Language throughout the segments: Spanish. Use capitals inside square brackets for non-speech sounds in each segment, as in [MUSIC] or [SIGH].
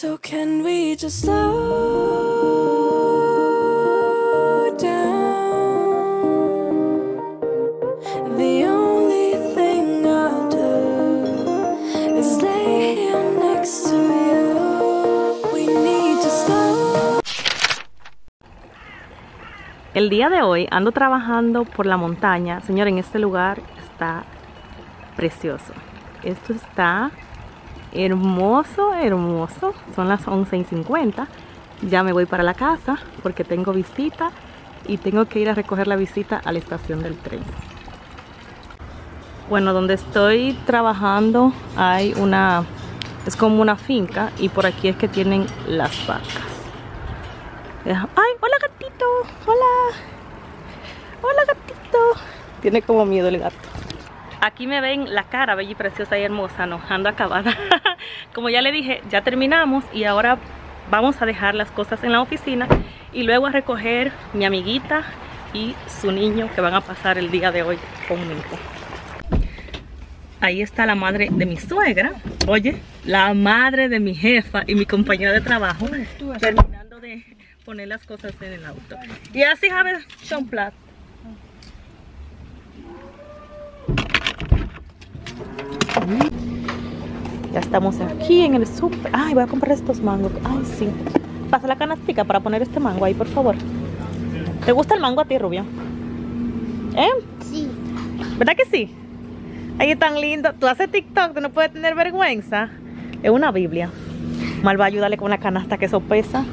So, can we just slow down? The only thing I'll do is lay here next to you. We need to slow El día de hoy ando trabajando por la montaña. Señor, en este lugar está precioso. Esto está hermoso, hermoso. Son las 11 y 50. Ya me voy para la casa porque tengo visita y tengo que ir a recoger la visita a la estación del tren. Bueno, donde estoy trabajando hay una, es como una finca y por aquí es que tienen las vacas. Ay, hola gatito, hola, hola gatito. Tiene como miedo el gato. Aquí me ven la cara bella y preciosa y hermosa, no, ando acabada. [LAUGHS] Como ya le dije, ya terminamos y ahora vamos a dejar las cosas en la oficina y luego a recoger mi amiguita y su niño que van a pasar el día de hoy conmigo. Ahí está la madre de mi suegra, oye, la madre de mi jefa y mi compañera de trabajo, terminando de poner las cosas en el auto. Y así have Sean Platt. Ya estamos aquí en el súper. Ay, voy a comprar estos mangos. Ay, sí. Pasa la canastica para poner este mango ahí, por favor. ¿Te gusta el mango a ti, Rubio? ¿Eh? Sí. ¿Verdad que sí? Ay, es tan lindo. Tú haces TikTok, tú no puedes tener vergüenza. Es una Biblia. Mal va a ayudarle con la canasta que eso pesa.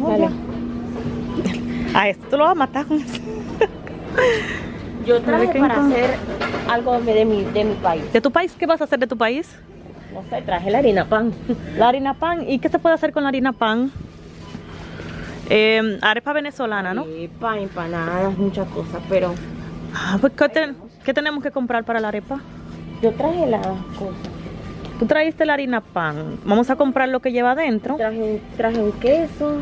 Dale. A esto tú lo vas a matar con eso. Yo traje para hacer algo de mi, de mi país. ¿De tu país? ¿Qué vas a hacer de tu país? No sé, traje la harina pan. La harina pan. ¿Y qué se puede hacer con la harina pan? Eh, arepa venezolana, ¿no? pan, empanadas, muchas cosas, pero Ah, pues, ¿qué, te- qué tenemos que comprar para la arepa? yo traje las cosas. Tú trajiste la harina pan. Vamos a comprar lo que lleva adentro. Traje un, traje un queso,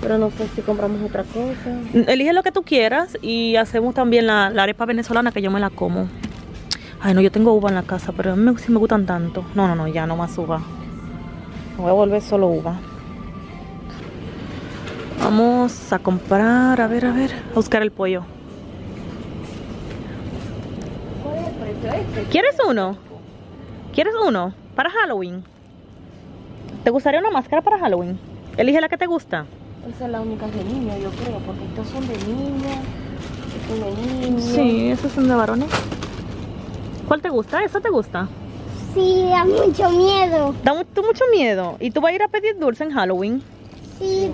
pero no sé si compramos otra cosa. Elige lo que tú quieras y hacemos también la, la arepa venezolana que yo me la como. Ay, no, yo tengo uva en la casa, pero a mí me, sí me gustan tanto. No, no, no, ya no más uva. Me voy a volver solo uva. Vamos a comprar, a ver, a ver, a buscar el pollo. ¿Quieres uno? ¿Quieres uno? Para Halloween. ¿Te gustaría una máscara para Halloween? Elige la que te gusta. Esa es la única de niños, yo creo, porque estos son de niños, estos son de niños. Sí, esos son de varones. ¿Cuál te gusta? ¿Esa te gusta? Sí, da mucho miedo. Da tú mucho miedo. ¿Y tú vas a ir a pedir dulce en Halloween? Sí,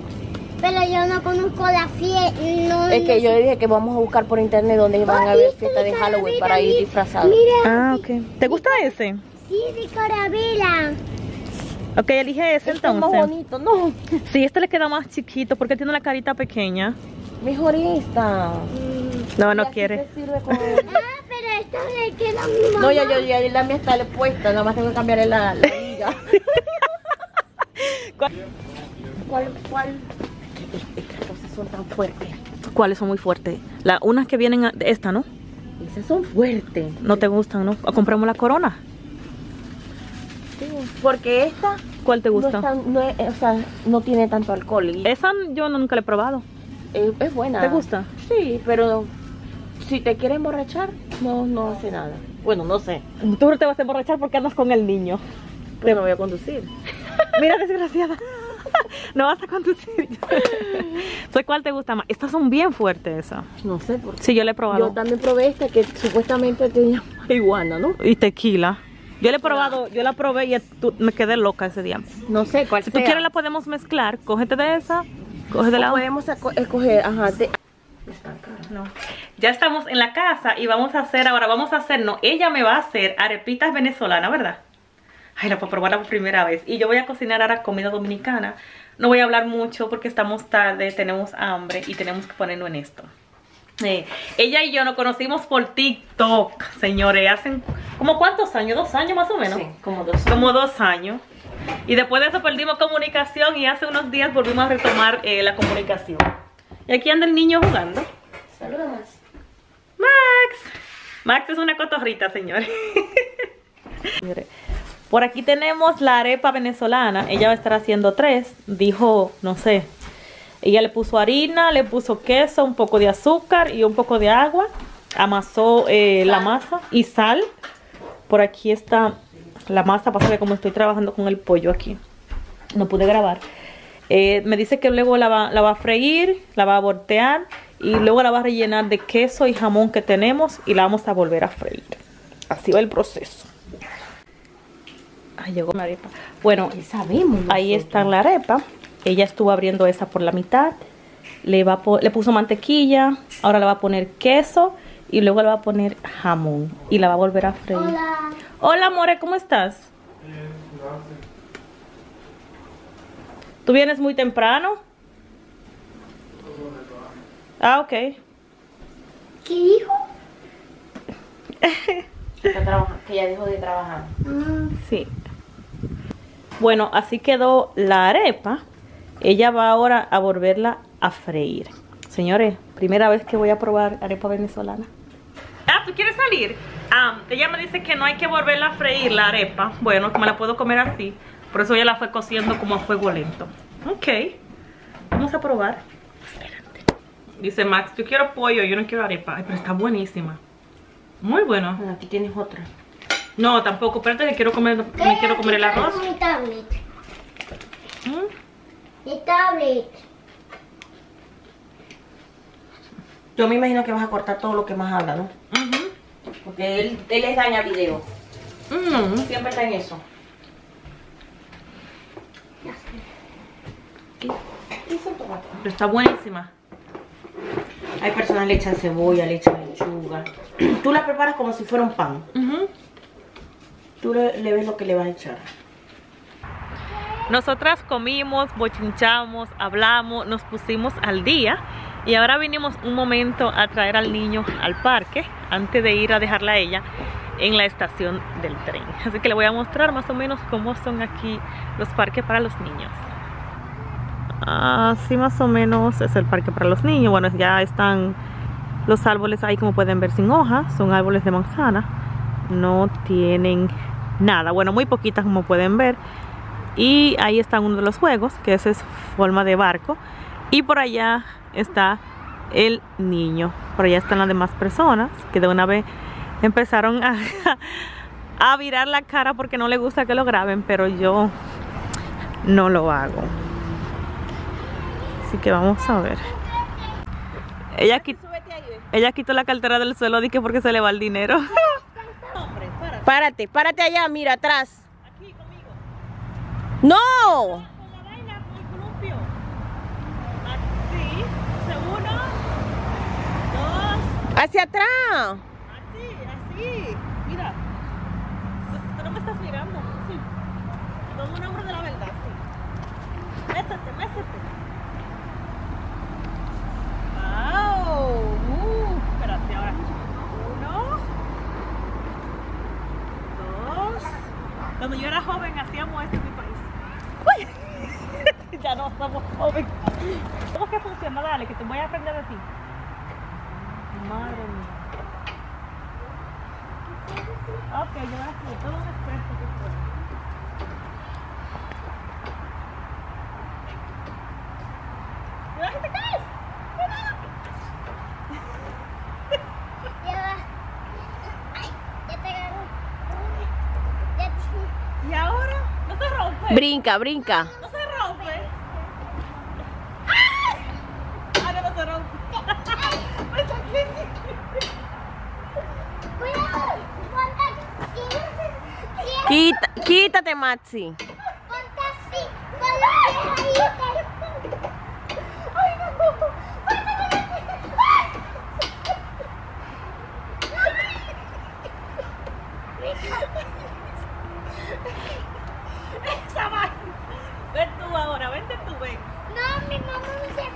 pero yo no conozco la fiesta. No, Es que no yo sé. dije que vamos a buscar por internet donde van a haber fiestas de Halloween para ir disfrazados. Mira, Ah, ok. ¿Te gusta ese? sí, de carabela. Ok, elige ese Este es más entonces. bonito, no. Sí, este le queda más chiquito porque tiene la carita pequeña. Mejor esta. No, no quiere. sirve como- [LAUGHS] Ah, pero esto le queda mi mamá. No, ya, ya, ya, la mía está puesta, nada más tengo que cambiarle la, la liga. [LAUGHS] ¿Cuál? ¿Cuál, cuál? Estas cosas son tan fuertes. ¿Cuáles son muy fuertes? Las unas que vienen, a- de esta, ¿no? Esas son fuertes. No te gustan, ¿no? O compremos la corona. Sí, porque esta ¿Cuál te no, gusta? es tan- no es- o sea, no tiene tanto alcohol. Y Esa yo nunca la he probado. es, es buena. ¿Te gusta? Sí, pero si te quiere emborrachar, no, no hace nada. Bueno, no sé. Tú te vas a emborrachar porque andas con el niño. Pero me voy a conducir. [LAUGHS] Mira, desgraciada. [LAUGHS] No vas a conducir. [LAUGHS] Soy cuál te gusta más. Estas son bien fuertes esas. No sé por qué. Sí, yo la he probado. Yo también probé esta que supuestamente tenía marihuana, ¿no? Y tequila. Yo la he probado, yo la probé y me quedé loca ese día. No sé cuál Si tú quieres la podemos mezclar. Cógete de esa, cógete de la otra. podemos escoger, ajá, No. Ya estamos en la casa y vamos a hacer, ahora vamos a hacer, no, ella me va a hacer arepitas venezolanas, ¿verdad? Ay, no, para probarla por primera vez. Y yo voy a cocinar ahora comida dominicana. No voy a hablar mucho porque estamos tarde, tenemos hambre y tenemos que ponernos en esto. Eh, ella y yo nos conocimos por TikTok, señores. Hacen como cuántos años, dos años más o menos. Sí, como dos años. Como dos años. Y después de eso perdimos comunicación y hace unos días volvimos a retomar eh, la comunicación. Y aquí anda el niño jugando. Saluda más. Max. Max es una cotorrita. Señores, [LAUGHS] Por aquí tenemos la arepa venezolana. Ella va a estar haciendo tres. Dijo, no sé. Ella le puso harina, le puso queso, un poco de azúcar y un poco de agua. Amasó eh, la masa y sal. Por aquí está la masa. Pasa que como estoy trabajando con el pollo aquí, no pude grabar. Eh, me dice que luego la va, la va a freír, la va a voltear y luego la va a rellenar de queso y jamón que tenemos y la vamos a volver a freír. Así va el proceso. Ahí llegó la arepa. Bueno, ahí está la arepa. Ella estuvo abriendo esa por la mitad. Le, va le puso mantequilla. Ahora le va a poner queso. Y luego le va a poner jamón. Y la va a volver a freír. Hola. Hola, More, ¿cómo estás? ¿Tú vienes muy temprano? Ah, ok. ¿Qué dijo? Que ya dejó de trabajar. Mm, Sí. Bueno, así quedó la arepa. Ella va ahora a volverla a freír. Señores, primera vez que voy a probar arepa venezolana. Ah, ¿tú quieres salir? Ah, ella me dice que no hay que volverla a freír la arepa. Bueno, que me la puedo comer así. Por eso ella la fue cociendo como a fuego lento. Ok. Vamos a probar. Espérate. Dice Max, yo quiero pollo, yo no quiero arepa. Ay, pero está buenísima. Muy bueno. Bueno, aquí tienes otra. No, tampoco. Espérate que quiero comer, me quiero comer el arroz. Mi tablet. Mm. Mi tablet. Yo me imagino que vas a cortar todo lo que más habla, ¿no? Ujú. Porque él, él les daña video. Mm. Siempre está en eso. Pero está buenísima. Hay personas que le echan cebolla, le echan lechuga. [CLEARS THROAT] Tú la preparas como si fuera un pan. Ujú. Tú le, le ves lo que le vas a echar. Nosotras comimos, bochinchamos, hablamos, nos pusimos al día y ahora vinimos un momento a traer al niño al parque antes de ir a dejarla a ella en la estación del tren. Así que le voy a mostrar más o menos cómo son aquí los parques para los niños. Así más o menos es el parque para los niños. Bueno, ya están los árboles ahí como pueden ver sin hojas, son árboles de manzana. No tienen nada, bueno, muy poquitas como pueden ver. Y ahí está uno de los juegos, que ese es forma de barco. Y por allá está el niño. Por allá están las demás personas que de una vez empezaron a, [LAUGHS] a virar la cara porque no les gusta que lo graben, pero yo no lo hago. Así que vamos a ver. Ella, quit- ella quitó la cartera del suelo dije porque se le va el dinero. [LAUGHS] Párate, párate allá, mira atrás. ¡No! con la vaina, con el columpio. Así, uno, dos, Hacia atrás. así, así. Mira. Tú- no me estás mirando. Sí. Toma un hombre de la verdad, sí. Métete, métete. ¡Wow! Uh, espérate ahora. Uno. Dos. Cuando yo era joven hacíamos esto en mi país. ¡Uy! [LAUGHS] ya no somos jóvenes. ¿Cómo que funciona? Dale, que te voy a aprender de ti. Madre mía. Ok, yo ahora soy todo un experto que soy. Cuidado que te caes. Ya va. Ay, ya te agarró. Ya te... Y ahora no se rompe. Brinca, brinca. No se rompe. Ahora no se rompe. [LAUGHS] Así. Quita, quítate, Maxi ahora, vente tú, ven. No, mi mamá no se...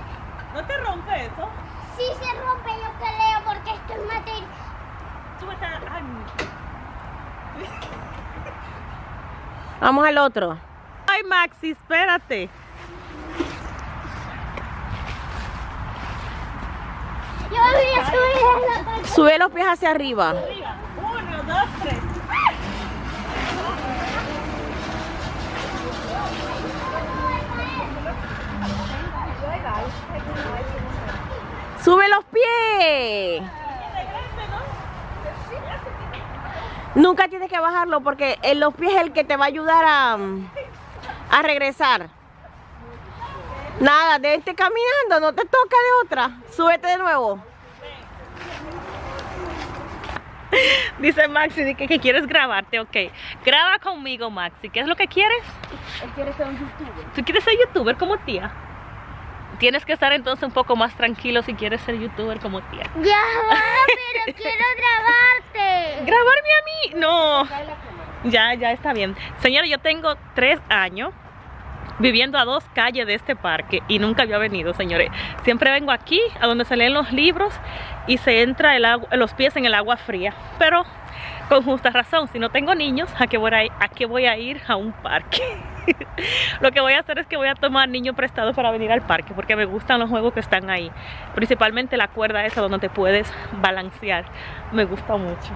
¿No te rompe eso? Sí se rompe, yo creo, porque esto es material. Vamos al otro. Ay, Maxi, espérate. Yo voy a subir la Sube los pies hacia arriba. Uno, dos, tres. Sube los pies. Nunca tienes que bajarlo porque en los pies es el que te va a ayudar a, a regresar. Nada, vete caminando, no te toca de otra. Súbete de nuevo. [LAUGHS] Dice Maxi que, que quieres grabarte, ok. Graba conmigo, Maxi. ¿Qué es lo que quieres? Él quiere ser un youtuber. ¿Tú quieres ser youtuber como tía? Tienes que estar entonces un poco más tranquilo si quieres ser youtuber como tía. Ya pero [LAUGHS] quiero grabarte. ¿Grabarme a mí? No. Ya, ya está bien. Señora, yo tengo tres años viviendo a dos calles de este parque y nunca había venido, señores. Siempre vengo aquí, a donde se leen los libros y se entra el agua, los pies en el agua fría. Pero con justa razón, si no tengo niños, ¿a qué voy a ir a, qué voy a, ir a un parque? [LAUGHS] [LAUGHS] Lo que voy a hacer es que voy a tomar niños prestados para venir al parque porque me gustan los juegos que están ahí. Principalmente la cuerda esa donde te puedes balancear. Me gusta mucho.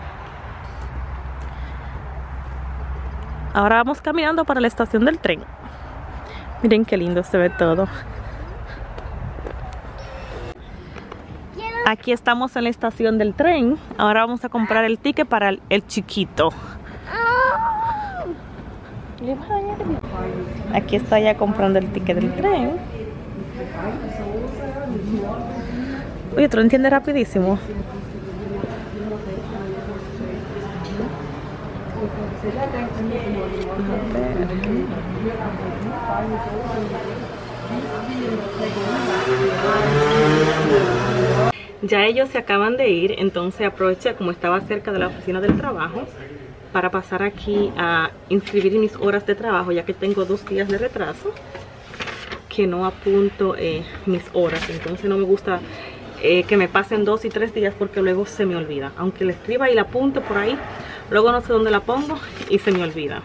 Ahora vamos caminando para la estación del tren. Miren qué lindo se ve todo. Aquí estamos en la estación del tren. Ahora vamos a comprar el ticket para el, el chiquito. Aquí está ya comprando el ticket del tren. Oye, tú lo entiendes rapidísimo. Ya ellos se acaban de ir, entonces aproveché como estaba cerca de la oficina del trabajo para pasar aquí a inscribir mis horas de trabajo ya que tengo dos días de retraso que no apunto eh, mis horas. Entonces no me gusta eh, que me pasen dos y tres días porque luego se me olvida. Aunque la escriba y la apunte por ahí luego no sé dónde la pongo y se me olvida.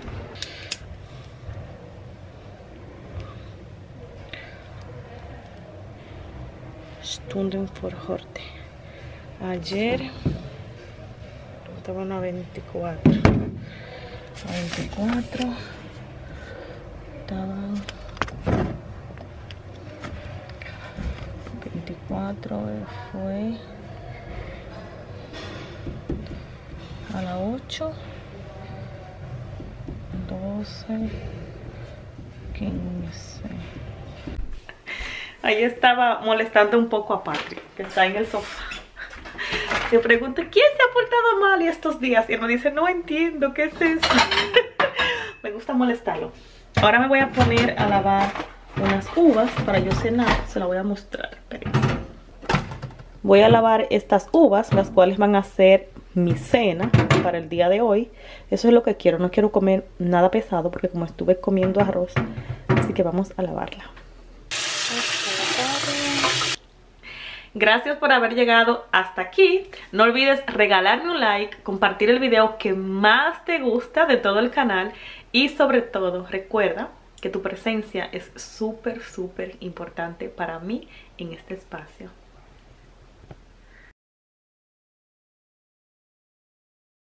Stunden. Ayer estaban a 24. A 24 estaban 24 fue a las 8 12 15 Ahí estaba molestando un poco a Patrick, que está en el sofá. Le pregunto, ¿quién se ha portado mal estos días? Y él me dice, no entiendo, ¿qué es eso? [LAUGHS] me gusta molestarlo. Ahora me voy a poner a lavar unas uvas para yo cenar. Se la voy a mostrar. Voy a lavar estas uvas, las cuales van a ser mi cena para el día de hoy. Eso es lo que quiero. No quiero comer nada pesado porque como estuve comiendo arroz. Así que vamos a lavarla. Gracias por haber llegado hasta aquí. No olvides regalarme un like, compartir el video que más te gusta de todo el canal y sobre todo recuerda que tu presencia es súper súper importante para mí en este espacio.